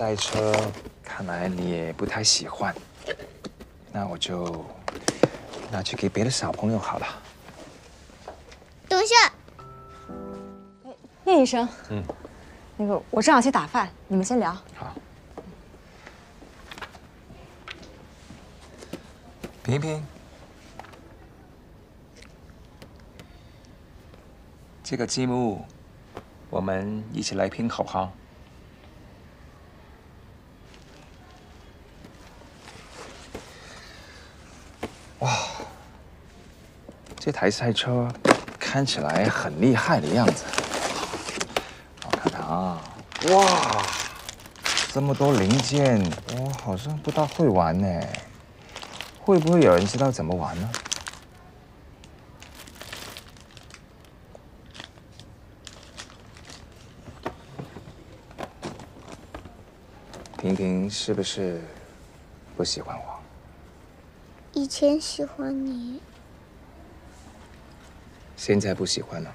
赛车看来你也不太喜欢，那我就拿去给别的小朋友好了。等一下，叶医生，嗯，那个我正好去打饭，你们先聊。好。平平，这个积木，我们一起来拼好不好？这台赛车看起来很厉害的样子。我看看啊，哇，这么多零件，我好像不大会玩呢。会不会有人知道怎么玩呢？婷婷是不是不喜欢我？以前喜欢你，现在不喜欢了。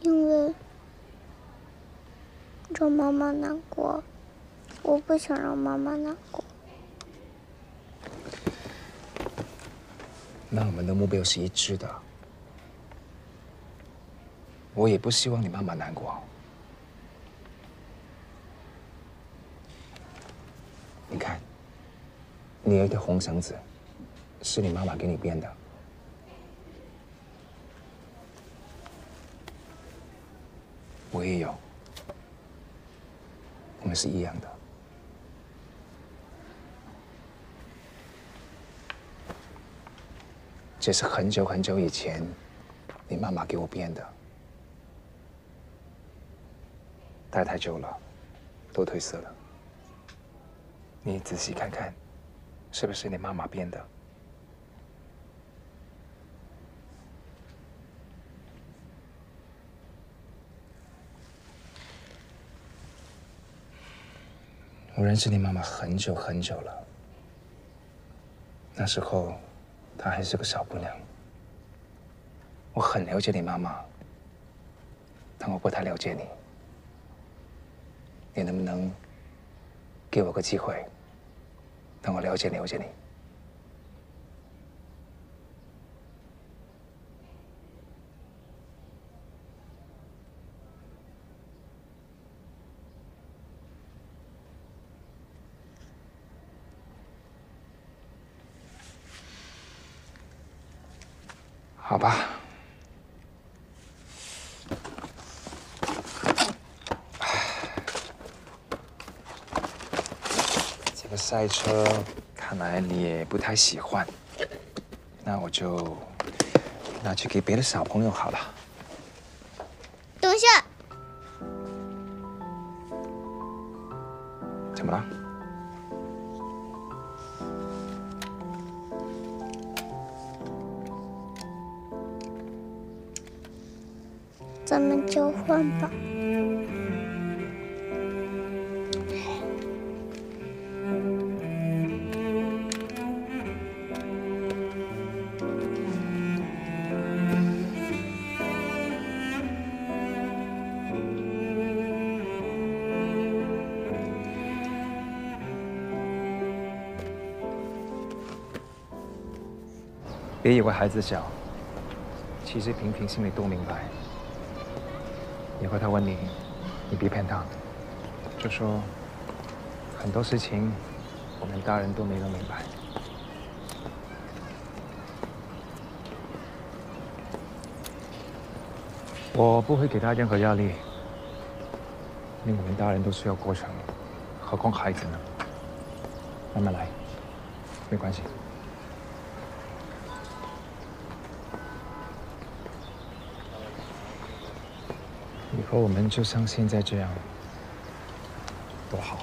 因为让妈妈难过，我不想让妈妈难过。那我们的目标是一致的。我也不希望你妈妈难过。你看，你有一条红绳子，是你妈妈给你编的。我也有，我们是一样的。这是很久很久以前，你妈妈给我编的，戴太久了，都褪色了。你仔细看看，是不是你妈妈编的？我认识你妈妈很久很久了，那时候。她还是个小姑娘，我很了解你妈妈，但我不太了解你。你能不能给我个机会，让我了解了解你？好吧，这个赛车看来你也不太喜欢，那我就拿去给别的小朋友好了。等一下，怎么了？咱们交换吧。别以为孩子小，其实平平心里都明白。以后他问你，你别骗他，就说很多事情我们大人都没能明白。我不会给他任何压力，因为我们大人都需要过程，何况孩子呢？慢慢来，没关系。可我们就像现在这样，多好。